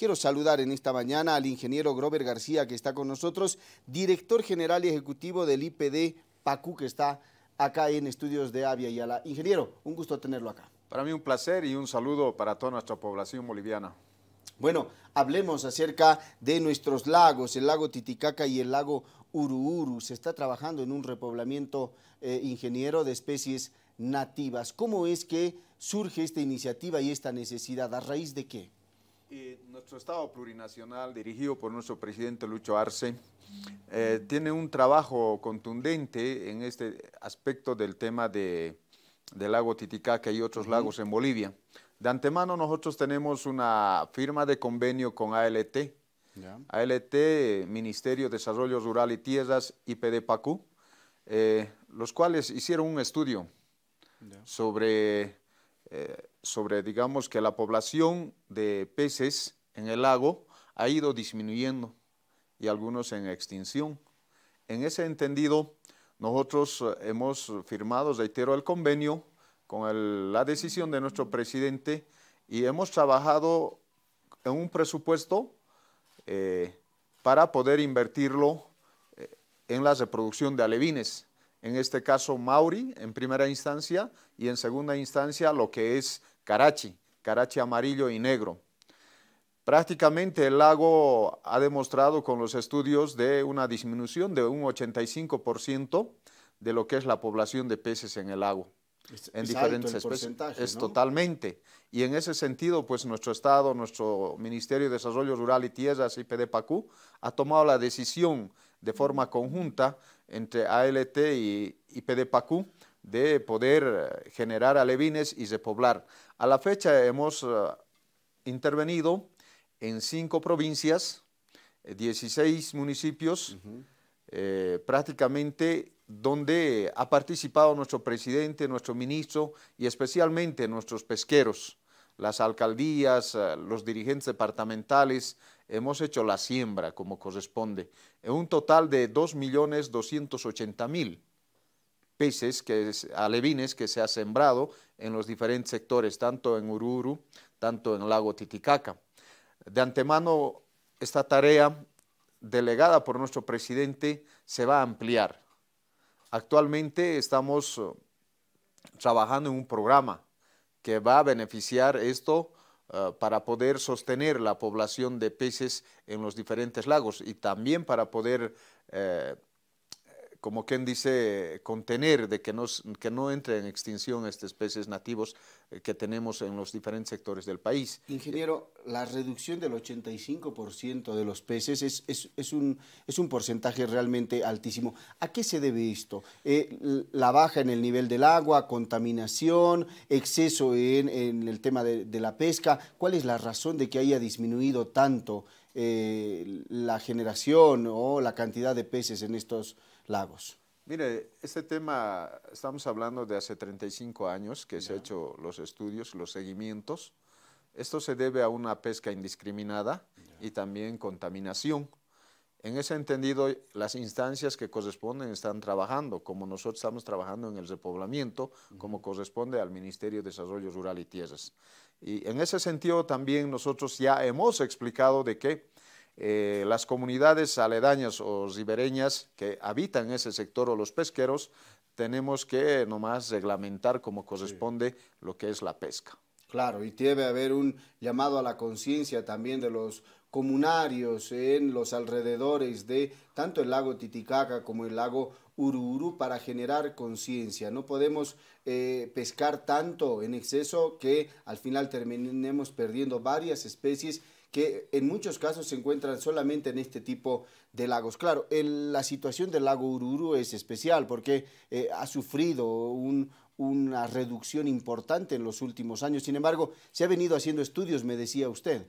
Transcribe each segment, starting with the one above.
Quiero saludar en esta mañana al ingeniero Grover García, que está con nosotros, director general y ejecutivo del IPD PACU, que está acá en Estudios de Avia y Ala. Ingeniero, un gusto tenerlo acá. Para mí un placer y un saludo para toda nuestra población boliviana. Bueno, hablemos acerca de nuestros lagos, el lago Titicaca y el lago Uruuru. Se está trabajando en un repoblamiento eh, ingeniero de especies nativas. ¿Cómo es que surge esta iniciativa y esta necesidad? ¿A raíz de qué? Nuestro Estado plurinacional, dirigido por nuestro presidente Lucho Arce, eh, tiene un trabajo contundente en este aspecto del tema de, del lago Titicaca y otros lagos en Bolivia. De antemano nosotros tenemos una firma de convenio con ALT, ALT, Ministerio de Desarrollo Rural y Tierras, IPDPACU, eh, los cuales hicieron un estudio sobre eh, sobre, digamos, que la población de peces en el lago ha ido disminuyendo y algunos en extinción. En ese entendido, nosotros eh, hemos firmado, reitero, el convenio con la decisión de nuestro presidente y hemos trabajado en un presupuesto eh, para poder invertirlo en la reproducción de alevines en este caso Mauri en primera instancia y en segunda instancia lo que es Karachi, Karachi amarillo y negro. Prácticamente el lago ha demostrado con los estudios de una disminución de un 85% de lo que es la población de peces en el lago. en diferentes especies. Es totalmente. Y en ese sentido, pues nuestro Estado, nuestro Ministerio de Desarrollo Rural y Tierras, IPDPACU, ha tomado la decisión de forma conjunta entre ALT y, IPDPACU de poder eh, generar alevines y repoblar. A la fecha hemos eh, intervenido en cinco provincias, 16 eh, municipios, prácticamente donde ha participado nuestro presidente, nuestro ministro y especialmente nuestros pesqueros, las alcaldías, los dirigentes departamentales, hemos hecho la siembra como corresponde, un total de 2.280.000 peces, que alevines que se ha sembrado en los diferentes sectores, tanto en Ururu, tanto en el lago Titicaca. De antemano, esta tarea delegada por nuestro presidente se va a ampliar. Actualmente estamos eh, trabajando en un programa que va a beneficiar esto Ah, para poder sostener la población de peces en los diferentes lagos y también para poder eh, como quien dice, contener de que no, que no entre en extinción estas especies nativos eh, que tenemos en los diferentes sectores del país. Ingeniero, la reducción del 85% de los peces es, es, un, es un porcentaje realmente altísimo. ¿A qué se debe esto? Eh, ¿La baja en el nivel del agua, contaminación, exceso en, el tema de, la pesca? ¿Cuál es la razón de que haya disminuido tanto eh, la generación o la cantidad de peces en estos lagos. Mire, este tema, estamos hablando de hace 35 años que se han hecho los estudios, los seguimientos. Esto se debe a una pesca indiscriminada y también contaminación. En ese entendido, las instancias que corresponden están trabajando, como nosotros estamos trabajando en el repoblamiento, como corresponde al Ministerio de Desarrollo Rural y Tierras. Y en ese sentido también nosotros ya hemos explicado de que eh, las comunidades aledañas o ribereñas que habitan ese sector o los pesqueros, tenemos que nomás reglamentar como corresponde lo que es la pesca. Claro, y debe haber un llamado a la conciencia también de los comunarios en los alrededores de tanto el lago Titicaca como el lago Ururu para generar conciencia. No podemos eh, pescar tanto en exceso que al final terminemos perdiendo varias especies que en muchos casos se encuentran solamente en este tipo de lagos. Claro, la situación del lago Ururu es especial porque eh, ha sufrido una reducción importante en los últimos años. Sin embargo, se ha venido haciendo estudios, me decía usted.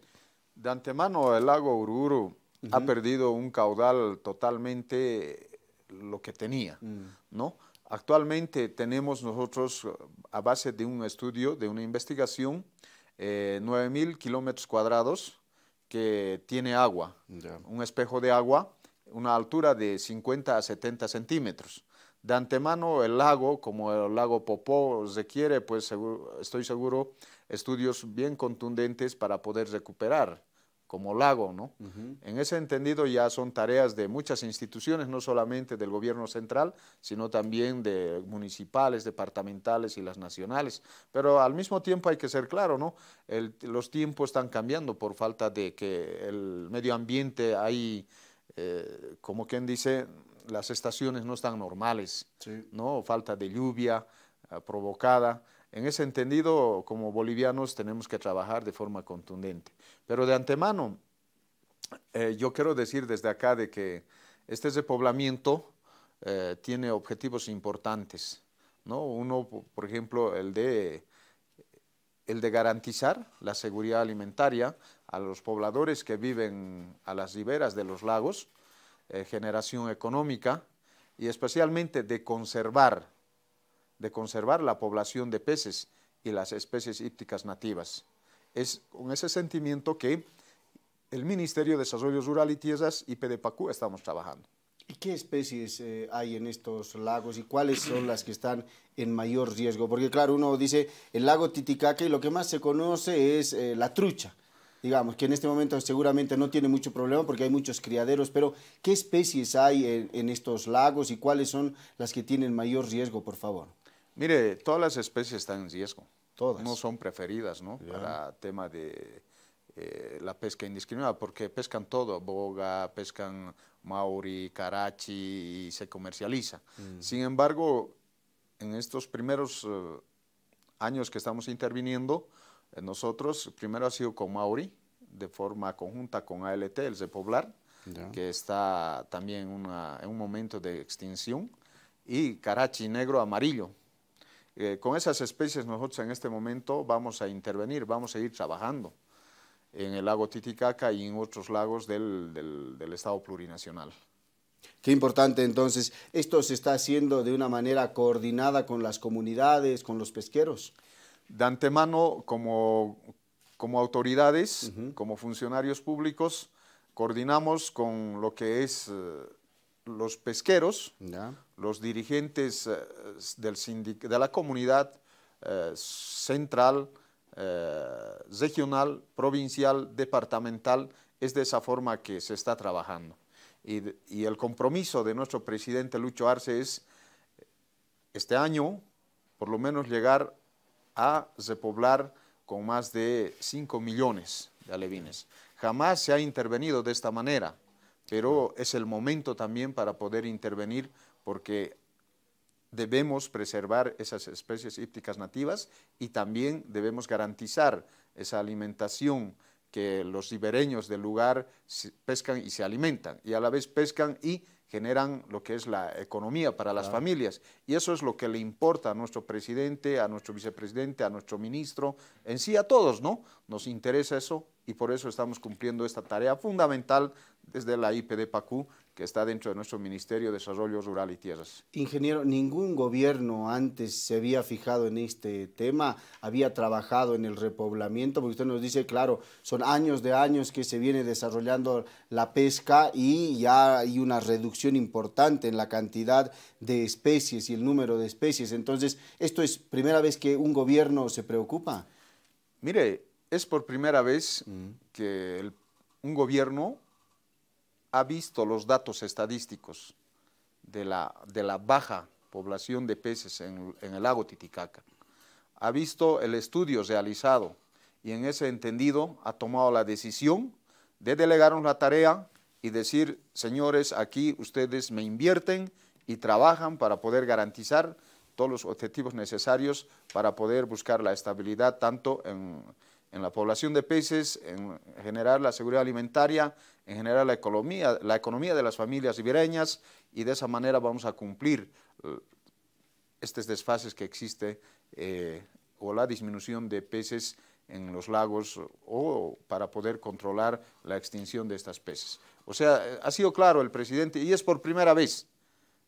De antemano, el lago Ururu ha perdido un caudal totalmente lo que tenía, mm. ¿no? Actualmente tenemos nosotros, a base de un estudio, de una investigación, eh, 9.000 kilómetros cuadrados que tiene agua, un espejo de agua, una altura de 50 a 70 centímetros. De antemano el lago, como el lago Popó requiere, pues estoy seguro, estudios bien contundentes para poder recuperar como lago, ¿no? En ese entendido ya son tareas de muchas instituciones, no solamente del gobierno central, sino también de municipales, departamentales y las nacionales. Pero al mismo tiempo hay que ser claro, ¿no? los tiempos están cambiando por falta de que el medio ambiente hay, eh, como quien dice, las estaciones no están normales, ¿no? Falta de lluvia eh, provocada. En ese entendido, como bolivianos, tenemos que trabajar de forma contundente. Pero de antemano, eh, yo quiero decir desde acá de que este repoblamiento eh, tiene objetivos importantes. ¿no? Uno, por ejemplo, el de, el de garantizar la seguridad alimentaria a los pobladores que viven a las riberas de los lagos, eh, generación económica y especialmente de conservar, de conservar la población de peces y las especies hípticas nativas es con ese sentimiento que el Ministerio de Desarrollo Rural y Tierras y PDPACU estamos trabajando. ¿Y qué especies eh, hay en estos lagos y cuáles son las que están en mayor riesgo? Porque claro, uno dice el lago Titicaca y lo que más se conoce es eh, la trucha, digamos, que en este momento seguramente no tiene mucho problema porque hay muchos criaderos, pero ¿qué especies hay en, en estos lagos y cuáles son las que tienen mayor riesgo, por favor? Mire, todas las especies están en riesgo. No son preferidas, ¿no? Para tema de eh, la pesca indiscriminada, porque pescan todo, boga, pescan mauri, carachi y se comercializa. Mm. Sin embargo, en estos primeros eh, años que estamos interviniendo, eh, nosotros primero ha sido con mauri, de forma conjunta con ALT, el de Poblar, que está también en un momento de extinción, y carachi negro amarillo, eh, con esas especies nosotros en este momento vamos a intervenir, vamos a ir trabajando en el lago Titicaca y en otros lagos del, del, Estado plurinacional. Qué importante entonces, ¿esto se está haciendo de una manera coordinada con las comunidades, con los pesqueros? De antemano, como, como autoridades, como funcionarios públicos, coordinamos con lo que es... Eh, los pesqueros, los dirigentes eh, de la comunidad eh, central, eh, regional, provincial, departamental, es de esa forma que se está trabajando. Y, y, el compromiso de nuestro presidente Lucho Arce es este año, por lo menos, llegar a repoblar con más de 5 millones de alevines. Jamás se ha intervenido de esta manera pero es el momento también para poder intervenir porque debemos preservar esas especies hípticas nativas y también debemos garantizar esa alimentación que los ribereños del lugar pescan y se alimentan, y a la vez pescan y generan lo que es la economía para las familias. Y eso es lo que le importa a nuestro presidente, a nuestro vicepresidente, a nuestro ministro, en sí a todos, ¿no? Nos interesa eso y por eso estamos cumpliendo esta tarea fundamental desde la IPD PACU, que está dentro de nuestro Ministerio de Desarrollo Rural y Tierras. Ingeniero, ningún gobierno antes se había fijado en este tema, había trabajado en el repoblamiento, porque usted nos dice, claro, son años de años que se viene desarrollando la pesca y ya hay una reducción importante en la cantidad de especies y el número de especies. Entonces, ¿esto es primera vez que un gobierno se preocupa? Mire, es por primera vez mm. que un gobierno ha visto los datos estadísticos de la, de la baja población de peces en, el lago Titicaca, ha visto el estudio realizado y en ese entendido ha tomado la decisión de delegarnos la tarea y decir, señores, aquí ustedes me invierten y trabajan para poder garantizar todos los objetivos necesarios para poder buscar la estabilidad tanto en, en la población de peces, en generar la seguridad alimentaria, en generar la economía, la economía de las familias ribereñas y de esa manera vamos a cumplir eh, estos desfases que existe eh, o la disminución de peces en los lagos o para poder controlar la extinción de estas peces. O sea, ha sido claro el presidente y es por primera vez,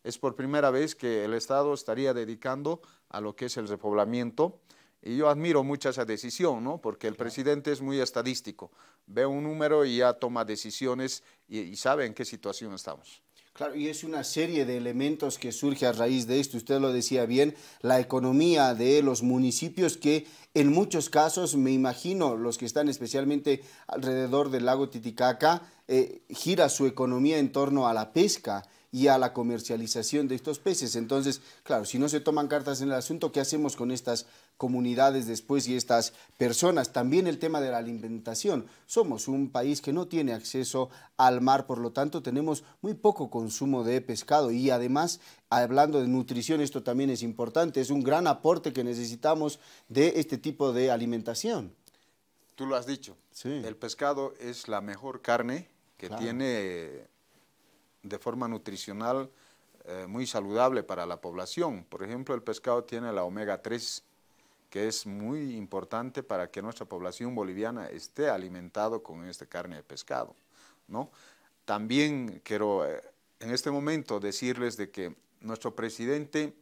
es por primera vez que el Estado estaría dedicando a lo que es el repoblamiento y yo admiro mucho esa decisión, ¿no? Porque el presidente es muy estadístico. Ve un número y ya toma decisiones y, sabe en qué situación estamos. Claro, y es una serie de elementos que surge a raíz de esto. Usted lo decía bien, la economía de los municipios que en muchos casos, me imagino, los que están especialmente alrededor del lago Titicaca, eh, gira su economía en torno a la pesca y a la comercialización de estos peces. Entonces, claro, si no se toman cartas en el asunto, ¿qué hacemos con estas comunidades después y estas personas? También el tema de la alimentación. Somos un país que no tiene acceso al mar, por lo tanto tenemos muy poco consumo de pescado y además, hablando de nutrición, esto también es importante, es un gran aporte que necesitamos de este tipo de alimentación. Tú lo has dicho, el pescado es la mejor carne que tiene de forma nutricional eh, muy saludable para la población. Por ejemplo, el pescado tiene la omega 3, que es muy importante para que nuestra población boliviana esté alimentado con esta carne de pescado. ¿no? También quiero eh, en este momento decirles de que nuestro presidente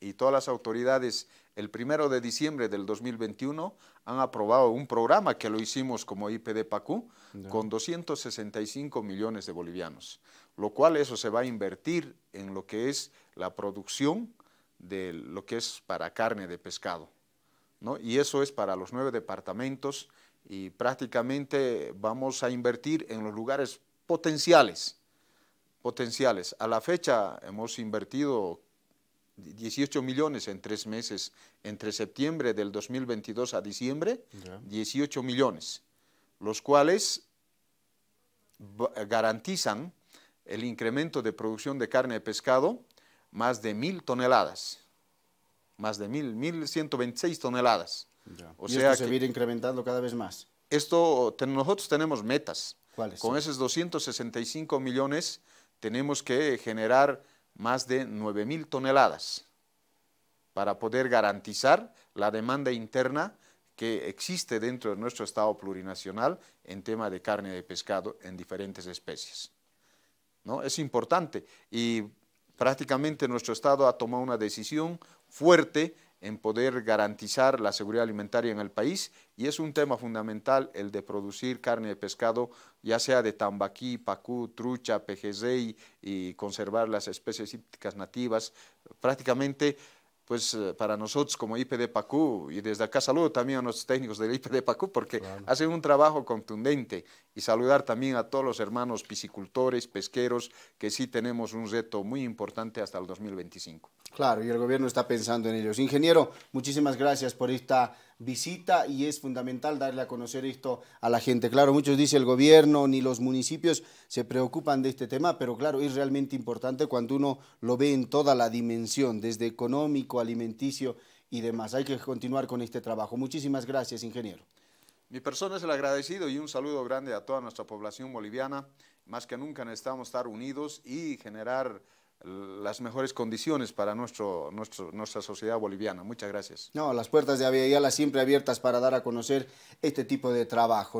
y todas las autoridades el primero de diciembre del 2021 han aprobado un programa que lo hicimos como IPD PACU con 265 millones de bolivianos, lo cual eso se va a invertir en lo que es la producción de lo que es para carne de pescado. ¿no? Y eso es para los nueve departamentos y prácticamente vamos a invertir en los lugares potenciales. Potenciales. A la fecha hemos invertido 18 millones en tres meses, entre septiembre del 2022 a diciembre, 18 millones, los cuales garantizan el incremento de producción de carne de pescado más de mil toneladas, más de mil, mil ciento veintiséis toneladas. O sea esto se incrementando cada vez más. Esto, nosotros tenemos metas. ¿Cuáles? Con esos 265 millones tenemos que generar más de 9 mil toneladas para poder garantizar la demanda interna que existe dentro de nuestro Estado plurinacional en tema de carne de pescado en diferentes especies. ¿No? Es importante y prácticamente nuestro Estado ha tomado una decisión fuerte en poder garantizar la seguridad alimentaria en el país y es un tema fundamental el de producir carne de pescado, ya sea de tambaquí, pacú, trucha, pejezey y conservar las especies hípticas nativas. Prácticamente pues eh, para nosotros como IPD PACU, y desde acá saludo también a nuestros técnicos del IPD PACU porque hacen un trabajo contundente y saludar también a todos los hermanos piscicultores, pesqueros, que sí tenemos un reto muy importante hasta el 2025. Claro, y el gobierno está pensando en ellos. Ingeniero, muchísimas gracias por esta visita y es fundamental darle a conocer esto a la gente. Claro, muchos dicen el gobierno ni los municipios se preocupan de este tema, pero claro, es realmente importante cuando uno lo ve en toda la dimensión, desde económico, alimenticio y demás. Hay que continuar con este trabajo. Muchísimas gracias, ingeniero. Mi persona es el agradecido y un saludo grande a toda nuestra población boliviana. Más que nunca necesitamos estar unidos y generar las mejores condiciones para nuestro, nuestro, nuestra sociedad boliviana. Muchas gracias. No, las puertas de Aviala siempre abiertas para dar a conocer este tipo de trabajo.